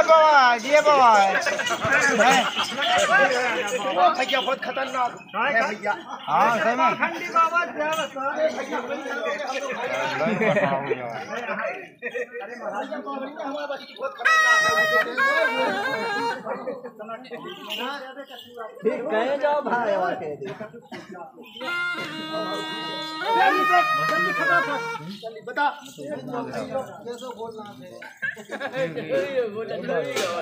Agora! ये बाबा है भैया बहुत खतरनाक है भैया हाँ सही में ठंडी बाबा कहे जाओ भाई और कह दे बता है हो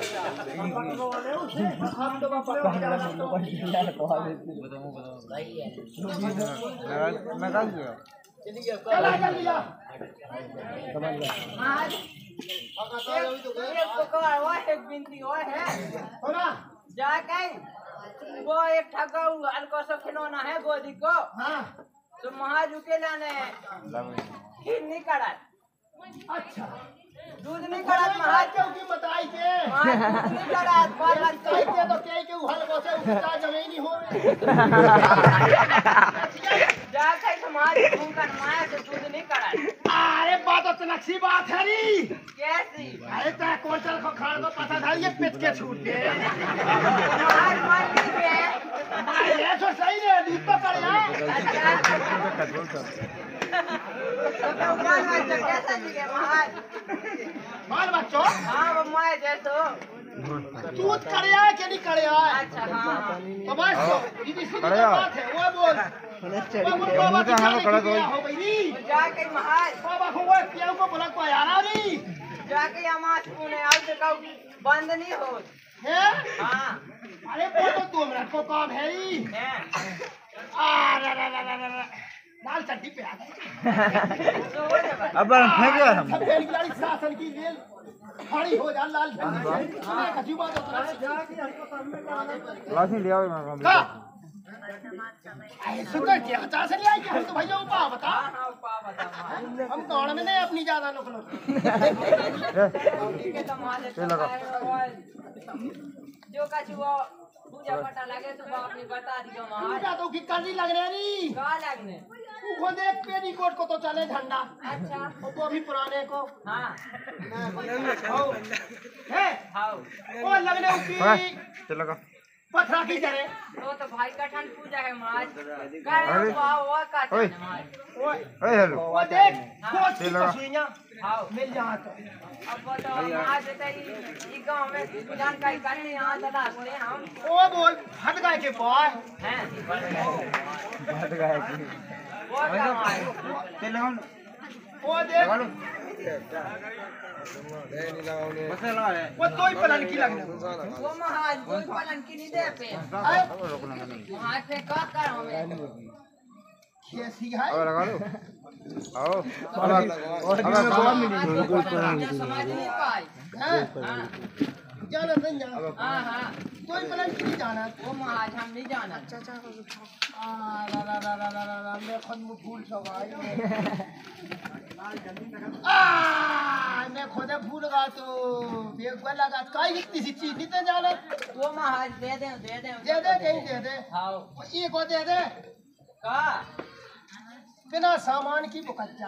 जाके वो एक ठगा सो खिलौना है। गोदी को हाँ तो महाज के लाने खीर नहीं कड़ा अच्छा। दूध नहीं कड़ा महाज क्यों की बताई के दूध नहीं कड़ा पालन कही के तो कही के उहल बसे उसका ज़मीन ही हो जाके समाज घूम कर माया से दूध नहीं कड़ा अरे बात तो नक्सी बात है री। कैसी? अरे तो क्विंटल को खाड़ को पता था ये पिच के छूट गए। महाज मान लीजिए ये तो सही है दूध तो पड़ तो तो बाल बच्चों। हाँ वो जैसो दूध करे आए नहीं करे अच्छा हाँ हाँ। तो बस सीधी सीधी बात है वो बोल। वो की मुझे हाँ, की हो गई जाके महाज बाबा को वो पिया को बोला को यारा नहीं? जाके हमार पुणे आओ तो कहू बंद नहीं हो। है? हाँ। अरे वो तो मिनट को काम है ही। है। आ रा रा रा रा रा। लाल चड्डी पे आ गए। तो हो। अब फेंक गया हम शासन की रेल खड़ी हो जा लाल झंडी से। अजीब बात होता है लाठी लिया हुआ मैं का सुंदर क्या चाह से आई कि हम तो भैया उपा बता। हाँ हाँ हम दौड़ में नहीं अपनी ज़्यादा लोग लोग। है तो लगा। जो कछु वो पूजा पटा लगे तो बाप ने बता दिया पूजा तो की करनी लग रहे नहीं का लगने वो देख पेनी कोट को तो चले झंडा अच्छा वो तो भी पुराने को हाँ हाँ है हाँ वो लगने की चलो का पथरा की जरे। तो तो भाई कठन पूजा है महाज कर वो वो का ओए। महाज ओए। हेलो। वो देख कोच की। पसुइयाँ हाँ। मिल जा तो। अब बताओ तेरी ई गाँव में जानकारी करने यहाँ चला से हम वो बोल हट गए के बॉय हैं। हट कि। वो देख। है वो दो ही पलन की लगने वो महाज कोई पालन की नहीं दे पे महाज पे का कर हमें कैसी है अब लगा लो आओ अब अब महाज समाज नहीं पाई हैं? हाँ जाना नहीं जाना हाँ हाँ कोई पलन नहीं जाना। वो महाज हम नहीं जाना। अच्छा अच्छा आ ला ला ला ला ला ला मैं खुद मुँह फूल सवाई आ मैं खुद फूल गा तो बेग वाला गा काई इतनी सी चीज़ नहीं तो जाना। वो महाज दे दे दे दे। दे दे कहीं दे दे। हाँ। ये को दे दे। का? बिना सामान की मुकच्चा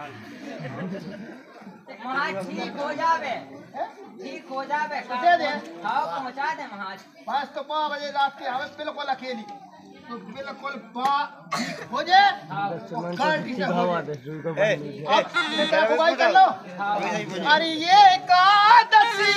ही महाज ठीक हो जावे। ठीक हो जावे। दे दे। हाँ पहुँचा दे महाज बस तो पाँच बजे रात के हमें बिल्कुल अकेली। तो बिल्कुल बा ठीक हो जाए हाँ। कर ठीक हो जाए। अब कर लो। अरे ये का दसी